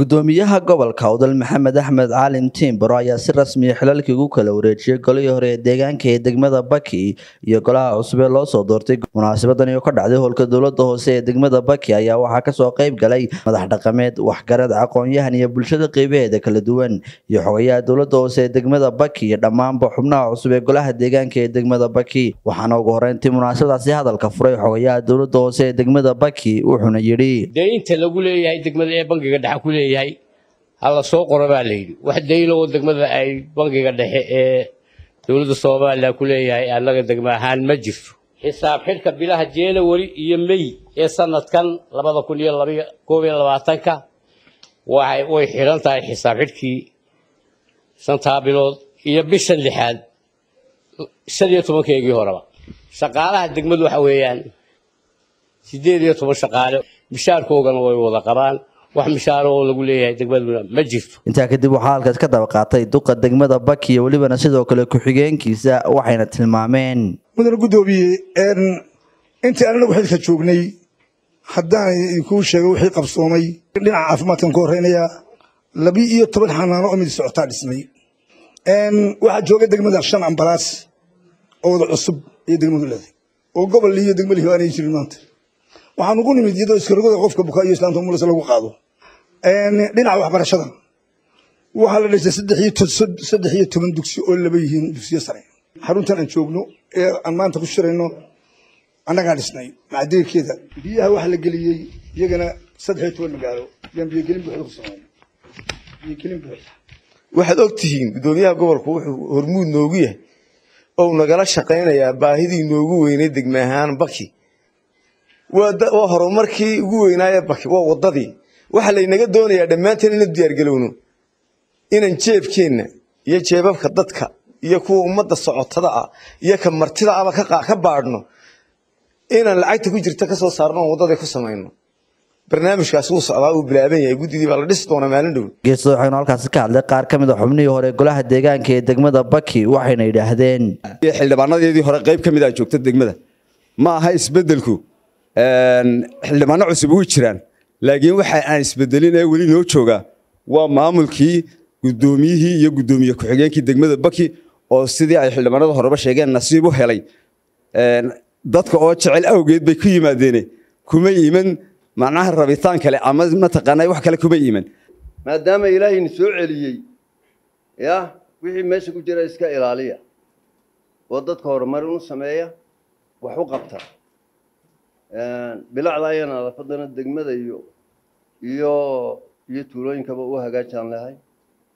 gudoomiyaha gobolka awdal maxamed axmed caalin tiimbaro ayaa si rasmiya xilalkii ugu kala wareejiyey golihii hore ee deegaanka ee degmada baki iyo golaha cusub ee loo soo doortay. Munaasabadani oo ka dhacday howlka dowladda hoose ee degmada baki ayaa waxaa ka soo qayb galay madax dhaqameed waxgarad aqoon-yahan iyo bulshada qeybaheeda kala duwan iyo xogayaha dowladda hoose ee degmada baki iyo dhammaanba xubnaha cusub ee golaha deegaanka ee degmada baki. Waxaana ugu horeyntii munaasabadaasi hadalka furay xogayaha dowladda hoose ee degmada baki wuxuuna yidhi leeyahay hala soo qoro baa la yidhi. Wax dayloo degmada ay bangiga dhexe ee dowladda soomaaliya ku leeyahay annaga degmo ahaan ma jirto. Xisaab xidhka bilaha january iyo may ee sanadkan labada kun iyo labaiyo koob iyo labaatanka waxay way xidhan tahay xisaab xidhkii shantaa bilood iyo bishan lixaad shan iyo tobankeegii horeba. Shaqaalaha degmadu waxa weeyaan siddeed iyo toban shaqaale mishaarkoogana way wada qabaan wax mishaaro oo lagu leeyahay degmaduna ma jirto. Intaa kadib waxaa halkaas ka daba qaatay duqa degmada baki iyo welibana sidoo kale ku-xigeenkiisa waxayna tilmaameen. Mudane guddoomiye intii anagu xilka joognay haddaan idinkuu sheego wixii qabsoomay dhinaca caafimaadkan ka horeynayaa labi iyo toban xanaano oo mid socotaa dhismay. Waxaa jooga degmada shan ambalaas oo wada cusub iyo degmadu leedahay oo gobol iyo degmo lihi aanay jirin maanta waxaan ugu nimid iyadoo iskarogada qofka bukaa iyo islaamta mulas lagu qaado. Dhinaca waxbarashada. Waxaa la dhisay saddex iyo toban dugsi oo laba yihiin dugsiyo sare. Xaruntan aan joogno ee aan maanta ku shirayno annagaa dhisnay macdeerkeeda biyaha waxa la geliyey iyagana saddex iyo toban magaalo yaan biyogelin buuxda ku sameyn biyogelin buuxda. Waxaad og tihiin guddoomiyaha gobolku wuxuu hormuud noogu yahay. Oo nagala shaqaynayaa baahidii noogu weynay degme ahaan baki waa horumarkii ugu weynaaye baki waa waddadii. Waxaa laynaga doonayaa dhammaanteen inaan diyaargalowno inaan jeebkeenna iyo jeebabka dadka iyo kuwa ummadda socotada ah iyo ka martida aba ka baadhno. Inaan lacagta ku jirta ka soo saarno oon waddadii ku samayno. Barnaamijkaas wuu socdaa uu bilaaban yahay. Guddidii baa la dhisi doonaa maalin dhow. Geesada waxaynu halkaasi ka hadlay qaar ka mid a xubnihii hore golaha deegaanka ee degmada baki waxayna yidhaahdeen. Xildhibaanadeedii hore qayb ka mid a joogta degmada. Ma aha isbedelku xildhibaano cusub way jiraan. Laakiin waxa aan isbedelin ee weli noo joogaa waa maamulkii guddoomiyihii iyo guddoomiye ku-xigeenkii degmada baki oo sidii ay xildhibaanada horeba sheegeen nasiib u helay. Dadka oo jecel awgeed bay ku yimaadeene kuma iman macnaha rabitaan kale ama mataqaana wax kale kuma iman. Maadaama ilaahayna soo celiyey ya wixii meesha ku jira iska ilaaliya oo dadka horumarin u sameeya wax u qabta bilacda iyo nadaafadana degmada iyo iyo iyo tuulooyinkaba u hagaajaan lahay.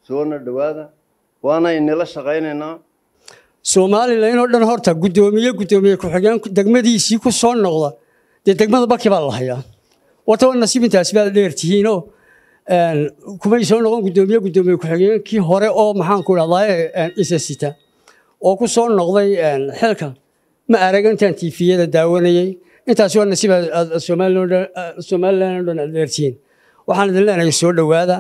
Soona dhowaada waana inala shaqaynaynaa somalilan oo dhan horta guddoomiye guddoomiye ku-xigeen degmadiisii ku soo noqda dee degmada baki baa la hayaa wata waa nasiib intaasi baa dheertihiinoo kumay soo noqon guddoomiye guddoomiye ku-xigeenkii hore oo maxaanku dhahdaa isasita oo ku soo noqday xilka ma arag intaan tiifiyada daawanayey intaasi waa nasiib somalilan dheertihiin waxaan idin leenahay soo dhowaada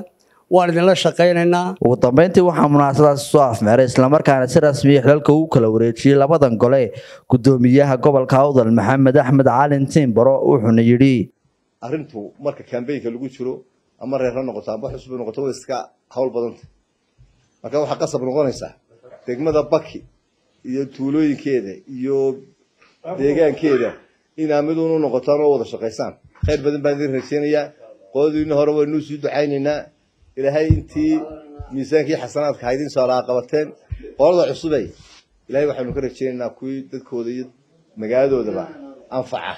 waan idinla shaqaynaynaa. Ugu dambeyntii waxaa munaasabadaasi soo afmeeray islamarkaana si rasmiya xilalka ugu kala wareejiyey labadan gole guddoomiyaha gobolka awdal maxamed axmed caalin tiimbaro wuxuuna yidhi arrintu marka kambeynka lagu jiro ama reer ha noqoto amba xusbi noqoto way iska hawl badanta. Marka waxaa qasab noqonaysaa degmada baki iyo tuulooyinkeeda iyo deegaankeeda inaa miduun u noqotaan oo wada shaqaysaan. Khayr badan baan idin rajeynayaa qoladiina hore waynuu sii ducaynaynaa ilaahay intii miisaankii xasanaadka haydin saaraa qabateen qolada cusubay. Ilaahay waxaynu ka rajeynaynaa kuwii dadkooda iyo magaaladoodaba anfaca.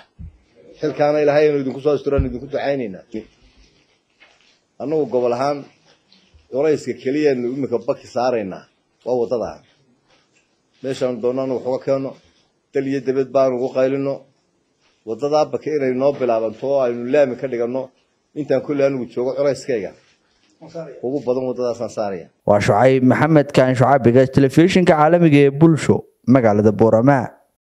Xilkaana ilaahay aynu idinku soo asturaan idinku ducaynaynaa annagu gobol ahaan culayska keliyaanu imika baki saaraynaa waa waddadaa meeshaanu doonno anu wax dal iyo debed baanu ugu qaylino waddadaa baki inay noo bilaabanto oo aynu laami ka dhiganno intaan kolley anigu joogo culayskayga. Ugu badan waddadaasaan saaraya waa shucayb maxamed kaan shucabiga telefishinka caalamiga ee bulsho magaalada boorama